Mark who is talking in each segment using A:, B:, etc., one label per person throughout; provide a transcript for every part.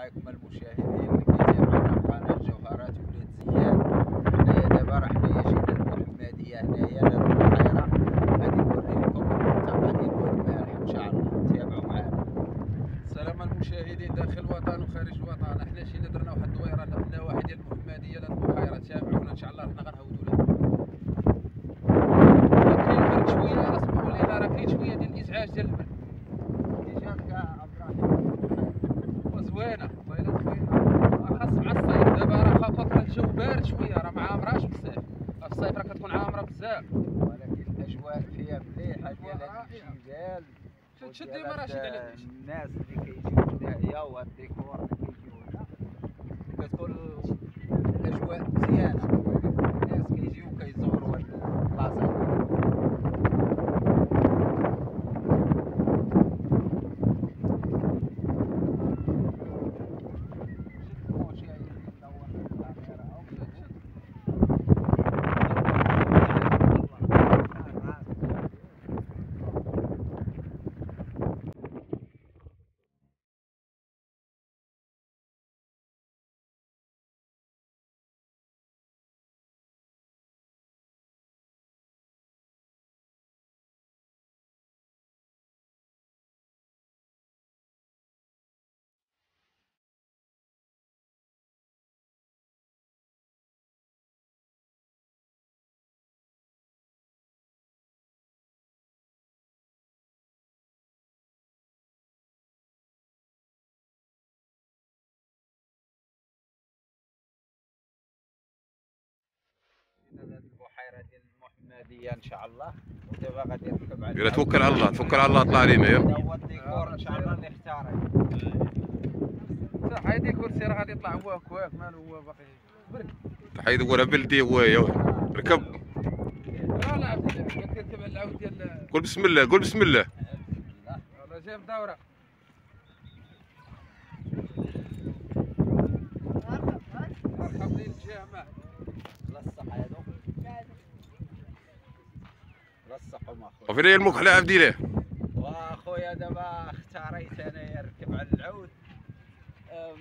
A: عليكم المشاهدين؟ اللي كيتابعونا في قناه جوهرات ولاد زياد حنايا دابا راه حنايا جينا المحمديه هنايا لهاد البحيره غادي نوريكم المنطقة واد المالح إن شاء الله. تابعوا معنا
B: سلام المشاهدين داخل الوطن وخارج الوطن. إحنا شينا درنا واحد الدويره درنا واحد ديال المحمدية لهاد البحيره تابعونا إن شاء الله. حنا غنهودوا لها كاين شوية راه سمحوا لينا راه كاين شوية ديال الإزعاج ديال البرد
A: كي جاتك عبد الرحيم
B: وزوينه والله زوينه خاص مع الصيف دابا راه خافك راه الجو بارد شوية راه ما عامراش بزاف في الصيف راه كتكون عامره بزاف
A: ولكن الاجواء فيها مليحه ديال هاد الجبال
B: شد شد
A: وديال
B: ديما رشيد
A: هاد
B: على
A: الناس اللي كيجيو هنايا وهاد الديكور اللي كيجيو هنا كتكون الاجواء مزيانه الناس كيجيو كيزوروا هاد البلاصه هاد البحيره ديال المحمديه إن شاء الله. ودابا غادي نركب على
C: يلا توكل على الله توكل على الله طلع علينا يا
A: هذا هو الديكور إن شاء الله اللي اختاره
B: صح هيدي كرسي راه غادي يطلع هواك هواك مالو هو باقي. برك
C: تحيد ولا بلدي هو يا. ركب.
B: لا لا على العود ديال
C: قول بسم الله قول بسم الله.
B: والله جايب دورة. مرحبا لي
A: لصقهم اخويا
C: وفين هي المكحله عبد الله
A: واخويا دابا اختاريت انايا نركب على العود؟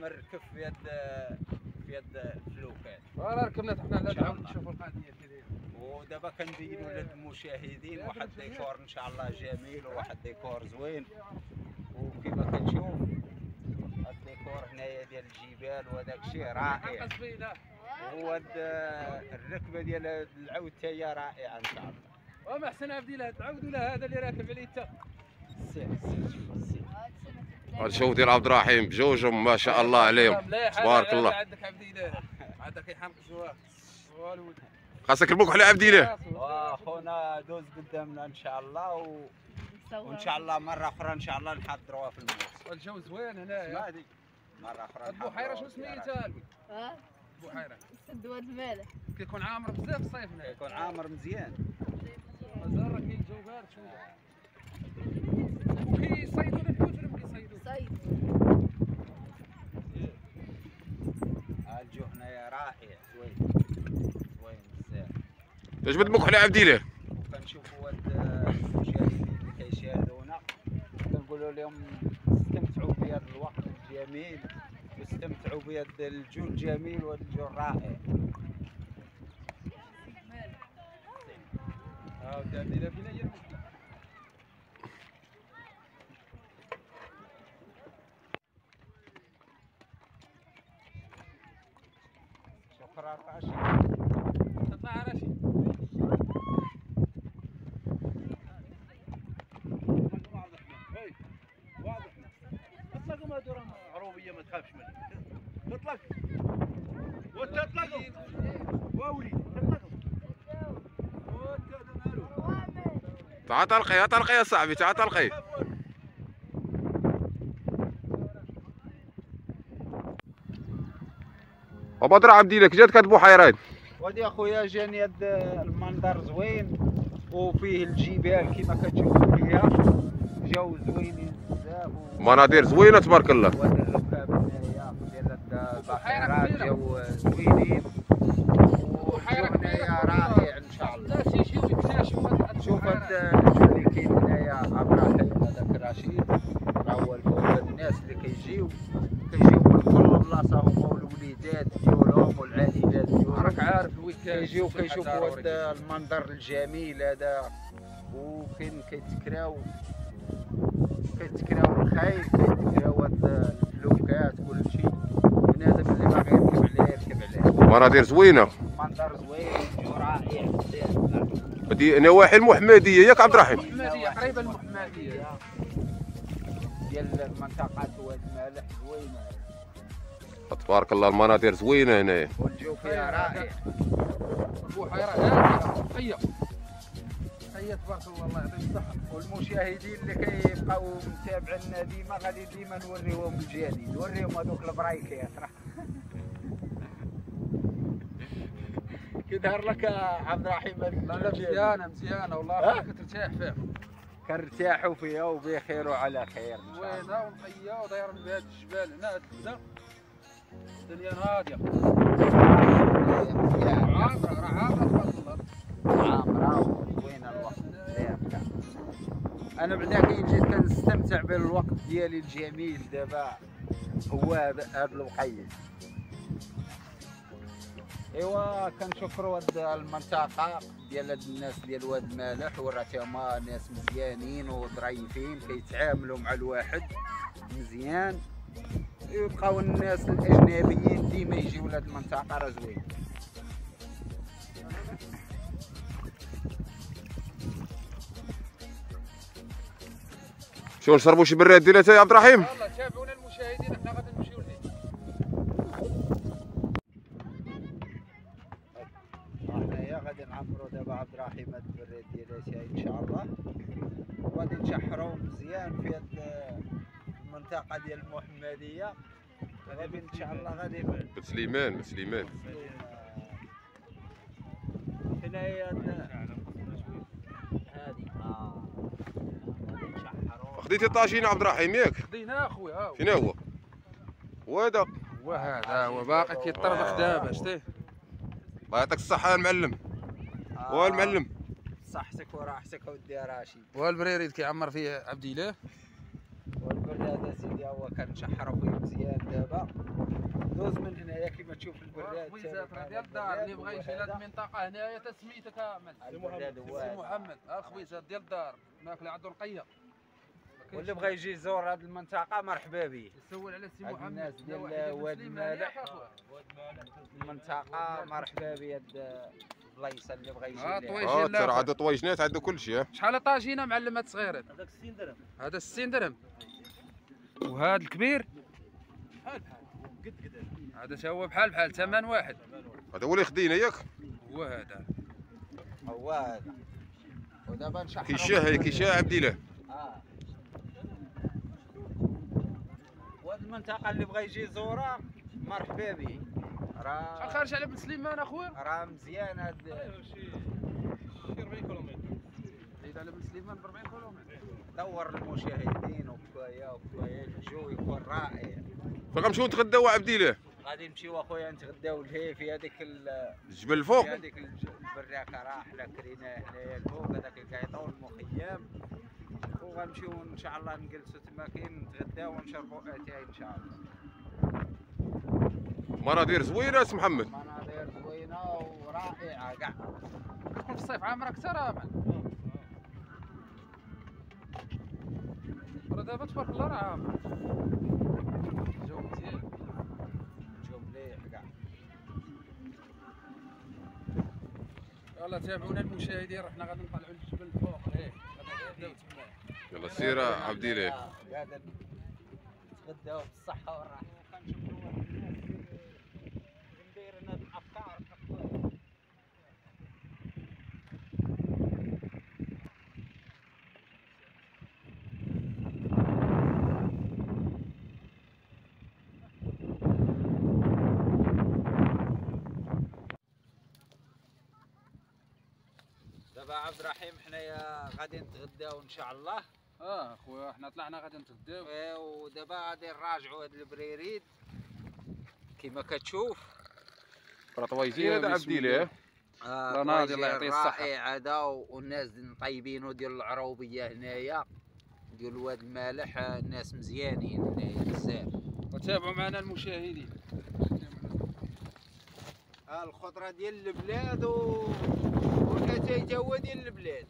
A: مركب في يد في يد الفلوكات
B: راه ركبنا حنا على العود
A: الله.
B: نشوفوا القضية كي دايره
A: ودابا كنبينوا للمشاهدين واحد ديكور إن شاء الله جميل وواحد ديكور زوين. وكما كتشوف الديكور هنايا ديال الجبال وداك الشيء رائع. وهاد الركبة ديال العود حتى هي رائعة إن شاء الله.
B: وما احسن عبد الله تعود ولا هذا اللي راكب عليه انت.
A: سير سير شوف سير.
C: هذا شوف ديال عبد الرحيم بجوجهم ما شاء الله عليهم. تبارك الله.
B: عندك عبد الله. عندك جواه والولد.
C: خاصك المكحله عبد الله.
A: واخونا دوز قدامنا إن شاء الله و... وإن شاء الله مرة أخرى إن شاء الله نحضروها في الموسم.
B: والجو زوين هنايا.
A: هذه. مرة أخرى
B: البحيره شو. سميتها
D: ها؟
B: البحيره
D: سد واد المالح
B: كيكون عامر بزاف الصيف هنايا.
A: يكون عامر مزيان.
B: مازال راه كاين جو بارد شوية وكيصيدوا الحوت ولا ما
A: الجو هنايا رائع زوين زوين بزاف
C: جبد المكحله عبد الله؟
A: وكنشوفوا هاد المشاهدين اللي كيشاهدونا كنقولوا لهم استمتعوا بهذا الوقت الجميل. واستمتعوا بهذا الجو الجميل وهذا الجو الرائع
B: إلى فينا هي المشكلة
A: شكرا راشد
B: تطلع رشيد
E: اطلقوا ما دور عروبيه ما تخافش منها اطلق وانت اطلقوا واولي اطلقوا وانت هذا مالو
C: تعال طلقي طلقي يا صاحبي تعال طلقي وبدر عبد الله كي جاتك هاد البحيرات
A: ودي أخويا جاني هاد المنظر زوين وفيه الجبال كما كتشوفوا فيها. جو زوينين بزاف.
C: مناظر زوينة تبارك الله.
A: وهاد الركاب هنايا ديال البحيرات. جو زوينين.
B: كبيرة
A: هنايا. رائع إن شاء الله. شوف هاد
B: البحيرة.
A: الجو اللي كاين هنايا عبد الرحيم هذاك رشيد راه هو الناس اللي كيجيو كيجيو من البلاصه هما والوليدات ديالهم والعائلات ديالهم
B: راك عارف ال
A: week-end
B: كيجيو
A: كيشوفوا. هذا المنظر الجميل هذا وفين كيتكراو كيتكراو الخيل كيتكراو هاد الفلوكات كل شيء بنادم اللي باغي يركب عليه يركب عليه
C: مناظر زوينة
A: منظر زوين ورائع بزاف
C: هذه نواحي المحمدية. ياك عبد الرحيم.
B: المحمدية قريبة المحمدية.
A: ديال المنطقة واد المالح زوينة.
C: تبارك الله المناظر زوينة هنايا
A: والجو فيها رائع.
B: هادئة نقية نقية تبارك الله الله يعطيك الصحة.
A: والمشاهدين اللي كيبقاو متابعينا ديما غادي ديما نوريهم الجديد. نوريهم هذوك البرايكات راه كيظهر لك عبد الرحيم البلاد
B: مزيانة مزيانة والله؟ خليك ترتاح فيها
A: كنرتاحوا فيها وبخير وعلى خير إن شاء الله.
B: زوينة ونقية ودايرة من بهاد الجبال هنا هاد البلدة الدنيا هادية
A: مزيان.
B: عامرة راه الله
A: عامرة وزوينة الوقت. أنا بعدا كي جيت كنستمتع بالوقت ديالي الجميل دابا هو هذا الوقيت إيوا كنشكروا هاد المنطقة ديال هاد الناس ديال واد المالح وراه هما ناس مزيانين وظريفين كيتعاملوا مع الواحد مزيان. يبقاو الناس الأجنبيين ديما يجيو لهاد المنطقة راه زوين.
C: شو نشربوا شي براد ديالها يا عبد الرحيم؟
B: يلا تابعونا المشاهدين إحنا غادي نمشيو لهيه
A: حنايا غادي نعمرو دابا عبد الرحيم هاد البراد ديالاتي إن شاء الله. وغادي نشحرو مزيان في هاد المنطقة ديال المحمدية. غادي إن شاء الله غادي
C: بسليمان بسليمان.
A: هادي. نشحرو.
C: خديتي طاجين عبد الرحيم ياك؟
B: خدينا أخويا ها هو.
C: فين هو وهذا
B: وهذا هو باقي كيطربخ دابا شتيه.
C: الله يعطيك الصحة يا المعلم هو المعلم.
A: صحتك وراحتك اودي راشد.
B: والبريريد كيعمر فيه عبد اله
A: والبراد سيدي هو كنشحرو فيه مزيان دابا. دوز من هنايا كيما تشوف البراد
B: خويزات راه ديال الدار اللي بغى يجي لهاد المنطقة هنايا تسميتك
A: هو هذا.
B: محمد ها خويزات ديال الدار. ماكلة عنده نقيه
A: واللي بغى يجي يزور هذه المنطقة مرحبا به
B: يسول على سي محمد
A: الناس ديال واد المالح. المنطقة مرحبا به هاد اللي بغى يجي
B: آه،.
C: آه
B: يجي
C: ترى. عندو طويجنات عندو كل شيء ها
B: شحال طاجينة معلم هاد صغيرين؟
E: هذاك 60 درهم.
B: هذا 60 درهم. وهذا الكبير؟
E: بحال بحال. قد قد.
B: هذا تا هو بحال بحال ثمن واحد.
C: هذا هو اللي خدينا ياك.
B: هو هذا.
A: هو هذا. ودابا نشحرو.
C: كيشاه كيشاه عبد اله
A: المنطقة اللي بغى يجي يزورها مرحبا به
B: شحال
A: راه
B: خارج على بن سليمان أخويا؟
A: راه مزيان هاد
E: شي شي 40 كيلومتر.
B: زيد على بن سليمان ب 40 كيلومتر.
A: دور المشاهدين وكفاية وكفاية الجو يكون رائع.
C: فين غنمشيو نتغداو عبد اله
A: غادي نمشيو أخويا نتغداو لهيه في هذيك ال-
C: الجبل الفوق.
A: في هذيك البراكة راه حنا كرينا هنايا الفوق هذاك الكايطون المخيم. وغنمشيو ان شاء الله نجلسوا تما. كاين نتغداو ونشربوا أتاي إن شاء الله.
C: مناظر زوينة سي محمد.
A: مناظر زوينة ورائعة كاع.
B: كتكون في الصيف عامرة أمان راه دابا تبارك الله راه عامر الجو مزيان.
A: جو مليح كاع.
B: يلا تابعونا المشاهدين راه حنا غادي نطلعوا للجبل الفوق. إيه غادي نبداو تما
C: يلا سير عبد اله
A: قاعد مدايرين هاد الافكار دابا عبد الرحيم حنايا غادي نتغداو إن شاء الله.
B: آه خويا حنا طلعنا غادي نتغداو.
A: إيه، ودابا غادي نراجعوا هاد البريريد. كما كتشوف.
C: راه طويجين هذا عبد اله
A: آه طواجن
B: الله يعطيه الصحة.
A: رائع هذا والناس طيبين وديال العروبية هنايا. ديال واد المالح آه، الناس مزيانين هنايا بزاف.
B: تابعوا معنا المشاهدين.
A: ها الخضرة ديال البلاد و... والنتائج هو ديال البلاد.